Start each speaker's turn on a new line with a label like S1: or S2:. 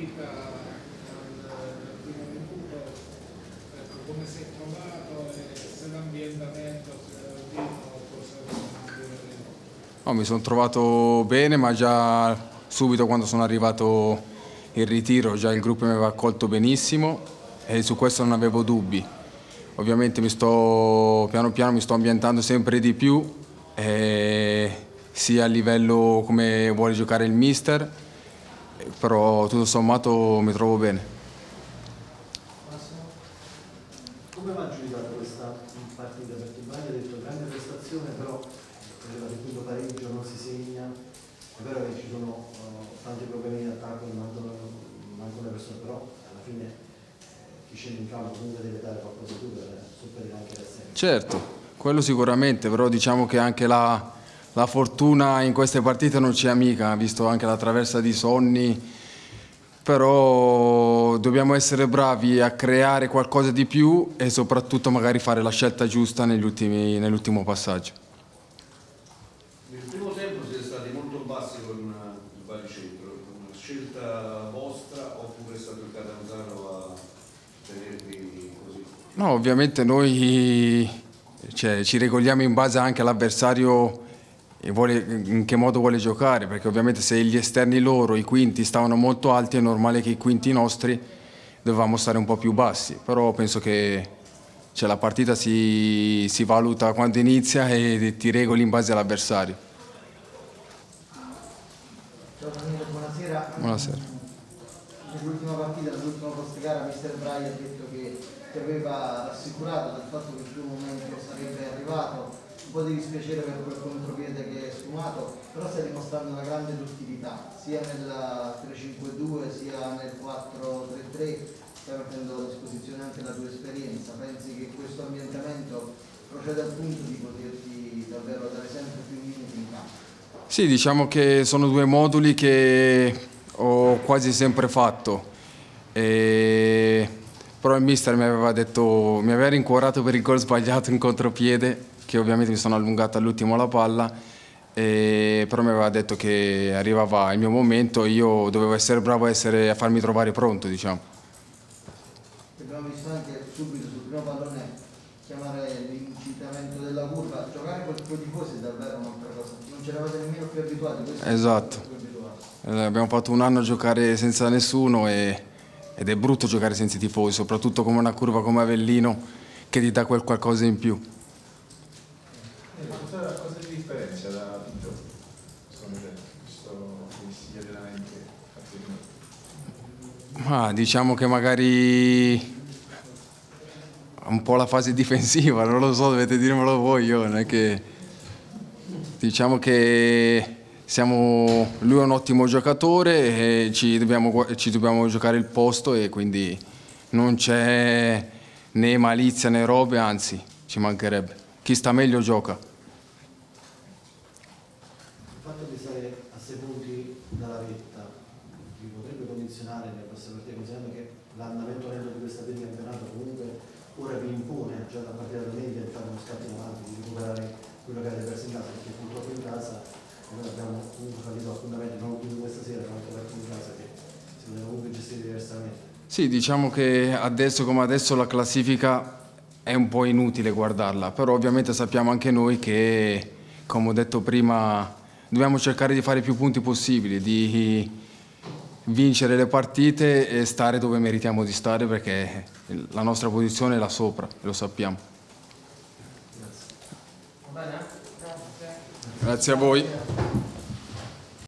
S1: partita dal primo minuto, ecco, come si è trovato e se l'ambientamento, se l'ha cosa
S2: no, mi sono trovato bene, ma già subito quando sono arrivato in ritiro già il gruppo mi aveva accolto benissimo e su questo non avevo dubbi. Ovviamente mi sto, piano piano mi sto ambientando sempre di più, eh, sia a livello come vuole giocare il mister, però tutto sommato mi trovo bene.
S3: Come va giudicata questa partita? Perché Bani ha detto grande prestazione, però il quinto pareggio non si segna, è vero che ci sono uh, tanti problemi di attacco, mancano, mancano le persone, però alla fine eh, chi scende in campo comunque deve dare qualcosa di più per superare anche l'assenza.
S2: Certo, quello sicuramente, però diciamo che anche la, la fortuna in queste partite non c'è amica, visto anche la traversa di Sonni, però dobbiamo essere bravi a creare qualcosa di più e soprattutto magari fare la scelta giusta nell'ultimo passaggio.
S4: Nel primo tempo siete stati molto bassi con il baricentro, una scelta vostra oppure è stato il Catanzaro a tenervi così?
S2: No, ovviamente noi cioè, ci regoliamo in base anche all'avversario vuole, in che modo vuole giocare, perché ovviamente se gli esterni loro, i quinti, stavano molto alti, è normale che i quinti nostri dovevamo stare un po' più bassi, però penso che cioè, la partita si, si, valuta quando inizia e ti regoli in base all'avversario.
S3: Ciao Danilo, buonasera.
S2: Buonasera.
S3: Nell'ultima partita, nell'ultima post gara, mister Brai ha detto che ti aveva rassicurato del fatto che il tuo momento sarebbe arrivato un po' di dispiacere per quel contropiede che è sfumato, però stai dimostrando una grande duttilità, sia nel 3-5-2 sia nel 4-3-3, stai mettendo a disposizione anche la tua esperienza, pensi che questo ambientamento procede al punto di poterti davvero dare sempre più minuti in campo?
S2: Sì, diciamo che sono due moduli che ho quasi sempre fatto. E... Però il mister mi aveva detto, mi aveva rincuorato per il gol sbagliato in contropiede che ovviamente mi sono allungato all'ultimo la palla, e, però mi aveva detto che arrivava il mio momento e io dovevo essere bravo a, essere, a farmi trovare pronto. Diciamo.
S3: Abbiamo visto anche subito sul primo pallone chiamare l'incitamento della curva, giocare con i tuoi tifosi è davvero un'altra cosa, non c'eravate nemmeno più abituati.
S2: Esatto. Eh, abbiamo fatto un anno a giocare senza nessuno e, ed è brutto giocare senza i tifosi, soprattutto come una curva come Avellino che ti dà quel qualcosa in più. Ma diciamo che magari un po' la fase difensiva, non lo so, dovete dirmelo voi, io non è che diciamo che siamo, lui è un ottimo giocatore e ci dobbiamo, ci dobbiamo giocare il posto e quindi non c'è né malizia né robe, anzi ci mancherebbe. Chi sta meglio gioca.
S3: Condizionare nelle prossime partite, considerando che l'andamento lento di questa prima campionato comunque ora vi impone già da partita domenica di fare uno scatto in avanti, di recuperare quello che avete perso in casa, perché purtroppo in casa noi abbiamo comunque fallito appuntamenti non più questa sera, ma anche in casa che si poteva comunque gestire diversamente.
S2: Sì, diciamo che adesso come adesso la classifica è un po' inutile guardarla, però ovviamente sappiamo anche noi che, come ho detto prima, dobbiamo cercare di fare più punti possibili, di vincere le partite e stare dove meritiamo di stare perché la nostra posizione è là sopra, lo sappiamo. Grazie a voi.